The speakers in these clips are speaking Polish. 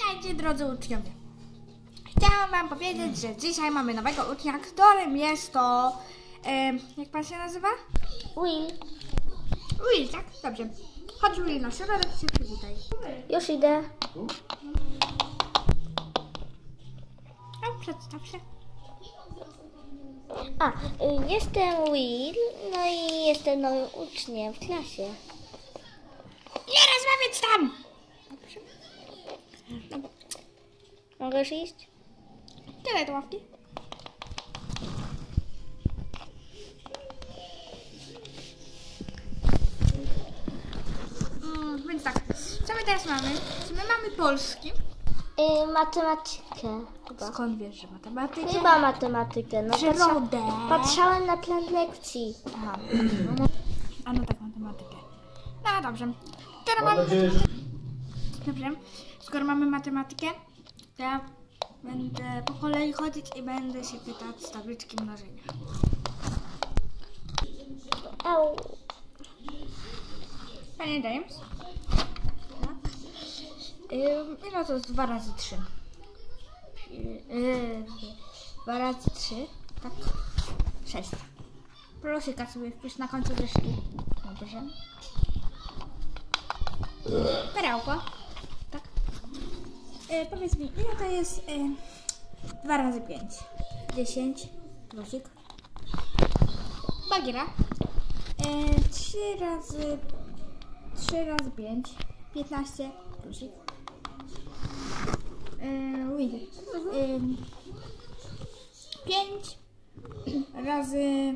Witajcie drodzy uczniowie. Chciałam wam powiedzieć, że dzisiaj mamy nowego ucznia, którym jest to... E, jak pan się nazywa? Will, Will, tak? Dobrze. Chodź Will na środek się przywitaj. już idę. No, przedstaw się. A, y, jestem Will, no i jestem nowym uczniem w klasie. Nie rozmawiać tam! Dobrze. Mogę już iść? Tyle do ławki. Mm, więc tak, co my teraz mamy? Czy my mamy polski? Y, matematykę chyba. Skąd wiesz, że matematyka? Chyba matematykę. No, patrza, Przyrodę. patrzałem na plan lekcji. Aha. A no tak, matematykę. No dobrze. Skoro mamy... Dobrze. Skoro mamy matematykę, ja będę po kolei chodzić i będę się pytać z tabliczki mnożenia. Au. Panie James? Tak. Ym, ile to jest 2 razy 3? Yy, 2 razy 3, tak? 6. Plusika sobie wpisz na końcu zeszytu. Dobrze. Perełko. Yy, powiedz mi, ile to jest yy, 2 razy 5? 10. Plusik. Bagiera. Yy, 3 razy 3 razy 5, 15 plusik. Yy, Will. Yy, 5 razy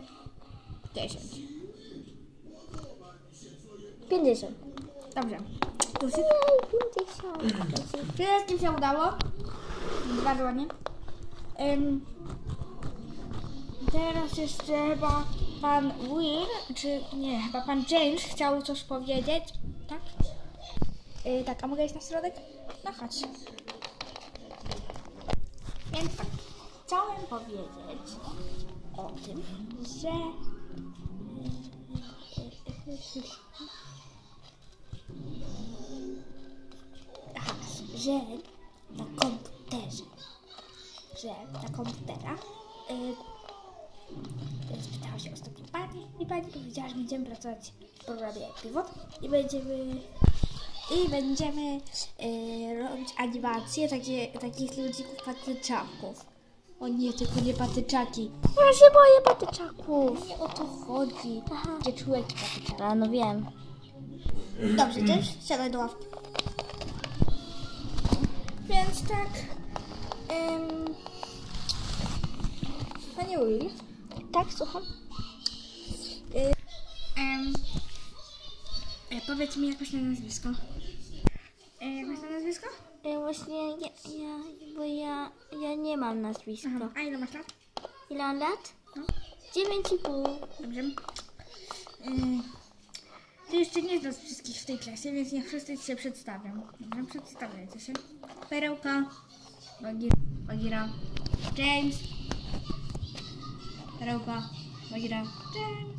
10. 50. Dobrze. Plusik. Jej, 50. Wszystkim się udało. Dwa dłonie. Ym, teraz jeszcze chyba pan Will, czy nie, chyba pan James chciał coś powiedzieć, tak? Yy, tak, a mogę iść na środek? No chodź. Więc tak, chciałem powiedzieć o tym, że że na komputerze, że na komputerach yy, spytała się ostatnio pani i pani powiedziała, że będziemy pracować w programie Pivot i będziemy i będziemy yy, robić animacje takie, takich ludzików patyczaków. O nie, tylko nie patyczaki. Ja się boję patyczaków. Nie o to chodzi. Aha. Gdzie człowieki patyczaki. A, no wiem. Dobrze, też siadaj do ławki. Więc tak. Ym, Panie Will. Tak, słucham? Y, e, powiedz mi jakoś na nazwisko. E, jakoś na nazwisko? Y, właśnie ja, ja, bo ja, ja nie mam nazwiska. Aha. A ile masz lat? Ile mam lat? No. 9,5. Dobrze. Y, ty jeszcze nie znasz wszystkich w tej klasie, więc niech wszyscy się przedstawią. Dobrze, przedstawiajcie się. Perełka, Bagira, Bagira James, Perełka, Bagira, James.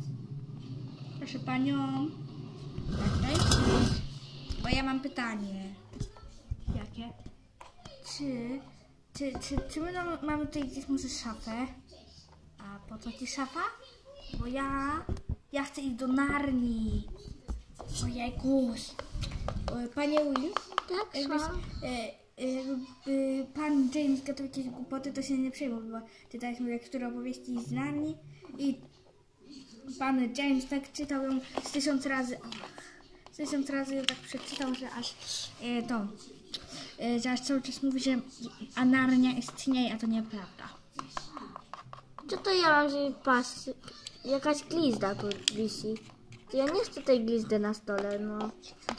Proszę panią. Tak, tak. Bo ja mam pytanie. Jakie? Czy, czy, czy, czy my mamy tutaj gdzieś może szafę? A po co ci szafa? Bo ja, ja chcę iść do Narni. Ojejkuś. E, Panie Will, Tak, jakbyś, słucham? e, e, jakby pan James gadał jakieś głupoty, to się nie przejmuj, bo czytaliśmy lekturę opowieści z Narni i pan James tak czytał ją z tysiąc razy. Z tysiąc razy ją tak przeczytał, że aż e, to, e, że aż cały czas mówi, że a Narnia istnieje, a to nieprawda. Co to ja mam, że pas... Jakaś glizda tu wisi. Ja nie chcę tej glizdy na stole, no.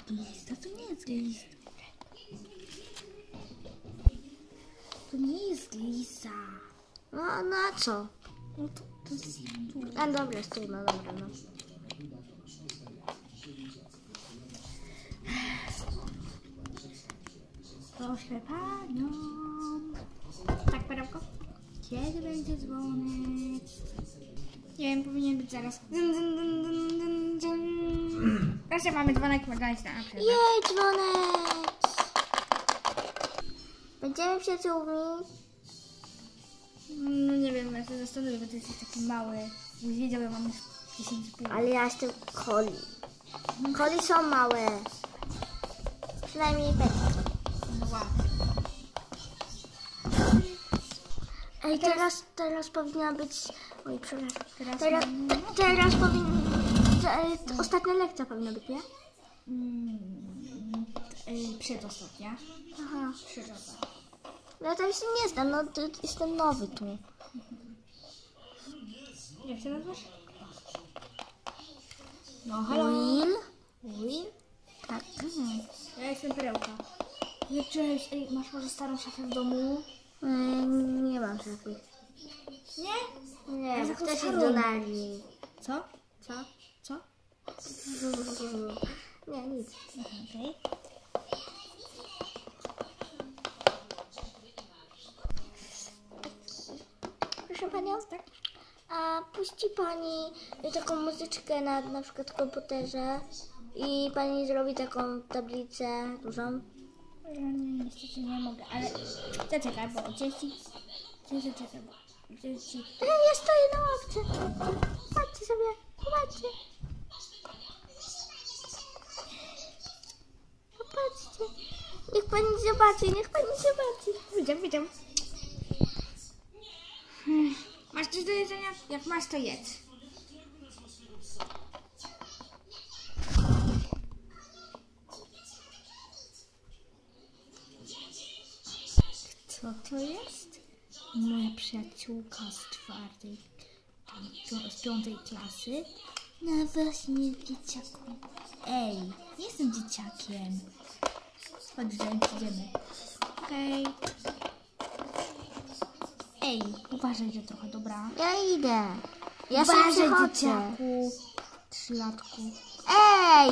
Glista to nie jest glista. To nie jest glisa. No, no a co? No to, to jest tu. A dobra, stół, no dobra, no. Proszę panią. Tak, perełko? Kiedy będzie dzwonek? Nie wiem, powinien być zaraz. Dun, dun, dun, dun, dun, dun. Proszę, mamy dzwonek, przerwę. Jej, dzwonek! Będziemy przyjaciółmi. No nie wiem, ja się zastanowię, bo ty jesteś taki mały. Nie wiedział, ja mam już 10 pół. Ale ja jestem Coli. Coli są małe. Przynajmniej. No ładnie. Ej, teraz, teraz powinna być... Oj, przepraszam. Teraz Teraz, teraz powinna... e, Ostatnia lekcja powinna być, nie? Mm, y, przedostatnia. Aha. Przyroda. No ja tam się nie znam, no to jestem nowy tu. Jak się nazywasz? No, halo. Will? Will? Tak. Mhm. Ja jestem perełka. No cześć, ej, masz może starą szafę w domu? Mm, nie mam szafy. Nie? Nie, Ja iść starą. do Nani. Co? Co? Co? Nie, nic. Okej. Proszę Panią? Tak. A puści Pani taką muzyczkę na na przykład komputerze i Pani zrobi taką tablicę dużą? Ja nie, niestety nie mogę, ale zaczekaj, bo gdzieś ci... Gdzieś zaczekaj, bo gdzieś ci... Ej, ja stoję na ławce. Patrzcie sobie, popatrzcie. Popatrzcie. Niech Pani zobaczy, niech Pani zobaczy. Widzę, widzę. Hmm. Masz coś do jedzenia? Jak masz, to jedz. Co to jest? Moja przyjaciółka z czwartej, tam, z piątej klasy. No właśnie, dzieciaku. Ej, nie jestem dzieciakiem. Chodź, idziemy. Okej. Ej, uważajcie trochę, dobra? Ja idę. Ja Uważaj, dzieciaku. Trzylatku. Ej!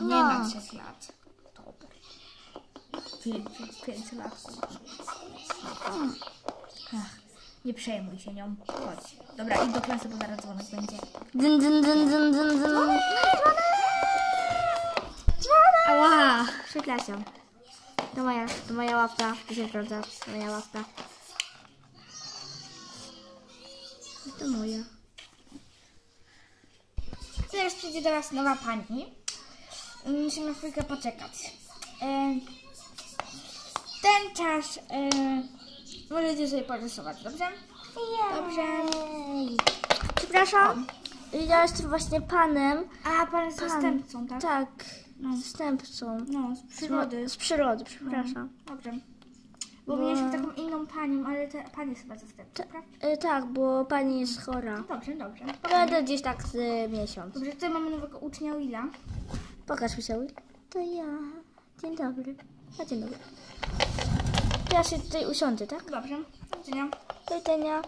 Nie No. ma trzech lat. Dobra. Pięciu, pięciolatku. Ach, nie przejmuj się nią. Chodź. Dobra, idź do klasy, bo zaraz dzwonek będzie. Dyn, dyn, dyn, dyn, dyn, dyn. Ała! To moja, to moja ławka. Ty się sprawdzasz. To moja ławka. To moja. Teraz przyjdzie do nas nowa pani. Musimy chwilkę poczekać. E, ten czas e, możecie sobie porysować, dobrze? Dobrze. Przepraszam. Ja jestem właśnie panem. A, pan jest Pan. zastępcą, tak? Tak, zastępcą. No, z przyrody. Z przyrody, przepraszam. Dobrze. Bo mieliśmy taką inną panią, ale ta pani jest chyba zastępcą, prawda? E, tak, bo pani jest chora. Dobrze, dobrze. Będę gdzieś tak z miesiąc. Dobrze, tutaj mamy nowego ucznia Willa. Pokaż mi. To ja. Dzień dobry. A dzień dobry. Ja się tutaj usiądę, tak? Dobrze, do widzenia. Do widzenia.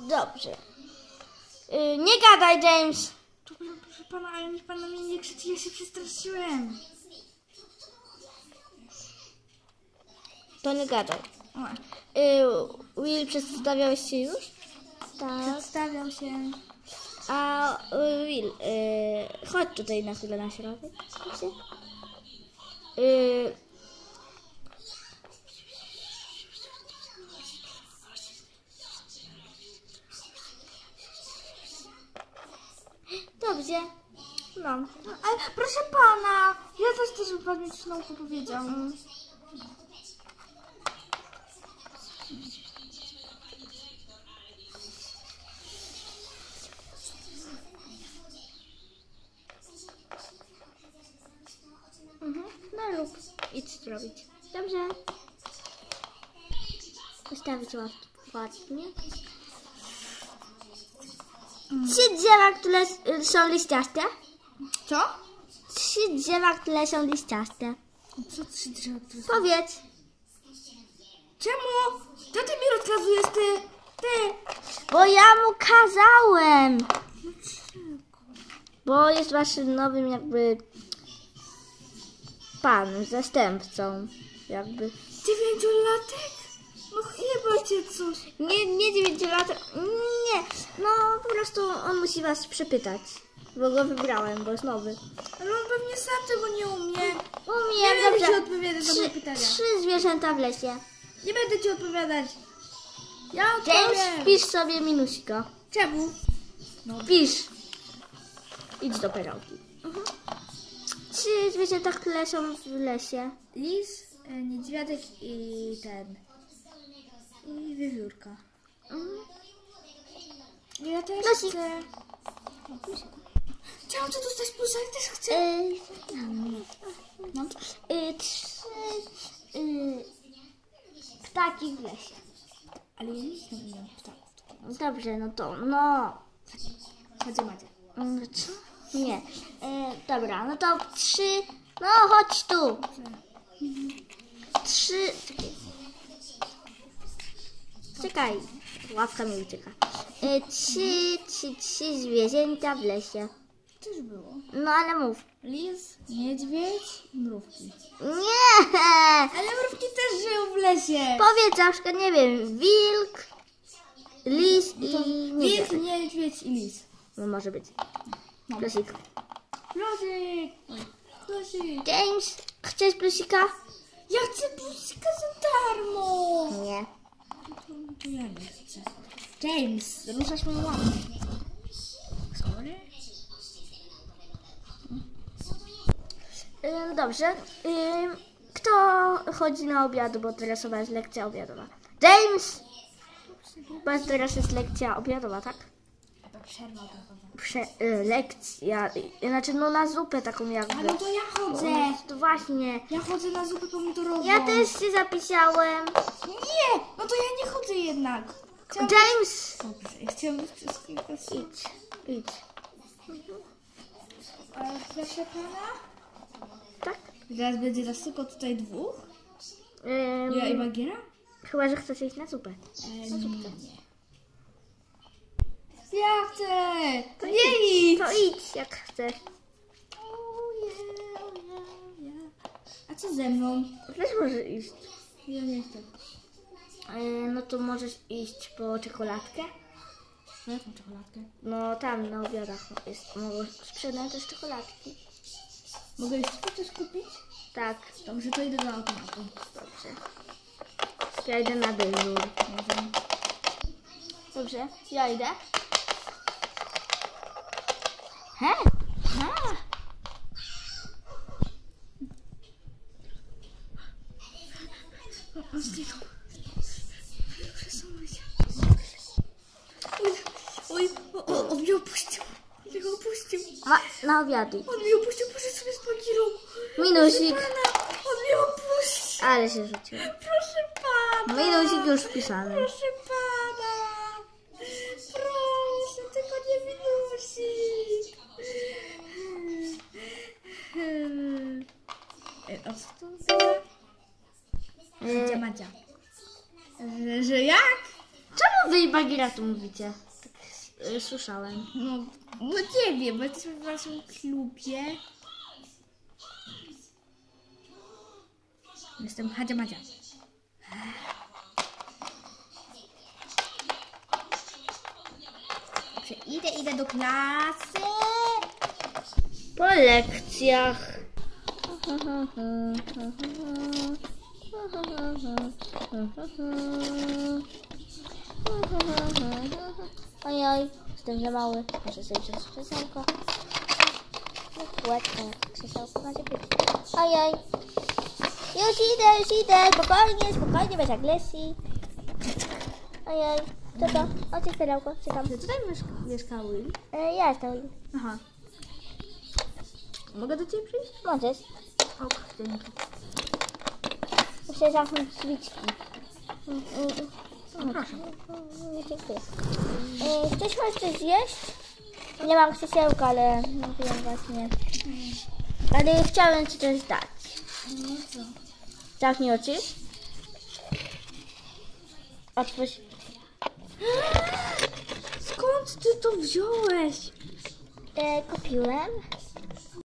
Dobrze. Y, nie gadaj, James. Dobrze, proszę pana, ale niech pan na mnie nie krzyczy, ja się przestraszyłem. To nie gadaj. O, Y, Will, przedstawiałeś się już? Tak. przedstawiał się. A y, Will, y, chodź tutaj na chwilę na środek. Chodźcie. Y, Dobrze. No. Ale proszę pana, ja też chcę, żeby pan mi coś nauku idź zrobić. Dobrze. Ustawić ład- ładnie. Trzy drzewa, które są liściaste. Co? Trzy drzewa, które są liściaste. Co trzy drzewa, które są? Powiedz. Czemu? Co ty mi rozkazujesz, ty? Ty! Bo ja mu kazałem. Bo jest waszym nowym jakby panem, zastępcą. Jakby. Dziewięciolatek? No chyba cię coś. Nie, nie 9 lat. Nie. No po prostu on musi was przypytać. Bo go wybrałem, bo jest nowy. Ale on pewnie sam tego nie umie. Umie, będę Dobrze. ci odpowiadać na moje Trzy, pytania. trzy zwierzęta w lesie. Nie będę ci odpowiadać. Ja James, odpowiem. wpisz sobie minusika. Czemu? Wpisz. Idź do perełki. Trzy zwierzęta, które są w lesie. Lis, e, niedźwiadek i ten. I wiewiórka. Mhm. Ja też Plusik. chcę. Chciałam tu dostać plusa, ja też chcę. Y, No. y, trzy y, ptaki w lesie. Ale ja nic nie wiem ptaków. Dobrze, no to, no. Chodzę Macie. Mm, Co? Nie. Y, dobra, no to trzy. No, chodź tu. Trzy. Czekaj. Ławka mi ucieka. Y, trzy, trzy, trzy zwierzęta w lesie. Też było. No ale mów. Lis, niedźwiedź, mrówki. Nie! Ale mrówki też żyją w lesie. Powiedz na przykład, nie wiem, wilk, lis i Wilk, niedźwiedź i lis. No może być. No. Plusik. Plusik. Plusik. James, chcesz plusika? Ja chcę plusika za darmo. Nie. To, to ja nie chcę. James, ruszasz moją łapę. Sorry. Ym, dobrze. Ym, kto chodzi na obiad, bo teraz chyba jest lekcja obiadowa? James! Bo teraz jest lekcja obiadowa, tak? Chyba przerwa. Prze, y, lekcja, y, znaczy no na zupę taką jakby. A no to ja chodzę. To właśnie. Ja chodzę na zupę pomidorową. Ja też się zapisałem. Nie, no to ja nie chodzę jednak. Chciałam... James! Dobrze, ja chciałam być przez kilka. Idź, idź. Ale proszę pana. Tak? Teraz będzie nas tylko tutaj dwóch. Ja i Bagiera? chyba, że chcesz iść na zupę. E, nie. Ja chcę! To nie idź! To idź jak chcesz. A co ze mną? Też możesz iść. Ja nie chcę. Yy, no to możesz iść po czekoladkę. No jaką czekoladkę? No tam na obiadach jest, mogą sprzedać też czekoladki. Mogę jeszcze coś kupić? Tak, Dobrze, to idę do automatu. dobrze. Ja idę na dyżur. Dobrze, ja idę. He? Ha! On zniknął. Przesunął się. Oj, o, o, on mnie opuścił. On mnie opuścił. Ma, na obiad idź. On mnie opuścił, poszedł sobie z Bagirą. Minusik. On mnie opuścił. Ale się rzuciłem. Proszę pana. Minusik już wpisany. Proszę pana. Jak? czemu wy i Bagira tu mówicie? Tak yy, słyszałem. No, no nie wiem, bo jesteśmy w naszym klubie. Jestem Hadzia Madzia. Dobrze, idę, idę do klasy. Po lekcjach. Ojoj, jestem za mały. Muszę sobie wziąć krzesełko. Łatwo, krzesełko macie być. Ojoj. Już idę, już idę. Spokojnie, spokojnie, bez agresji. Ojoj. Co to? Chodź, perełko, czekam. Czy tutaj mieszka, mieszka Will? E, ja jestem. Aha. Mogę do ciebie przyjść? Możesz. Ok, dzięki. Muszę zamknąć mm. Proszę. Dziękuję. E, Chcesz masz coś zjeść? Nie mam krzesełka, ale wiem właśnie. Ale chciałem ci coś dać. Zamknij oczy. Otwórz. Skąd ty to wziąłeś? E, kupiłem.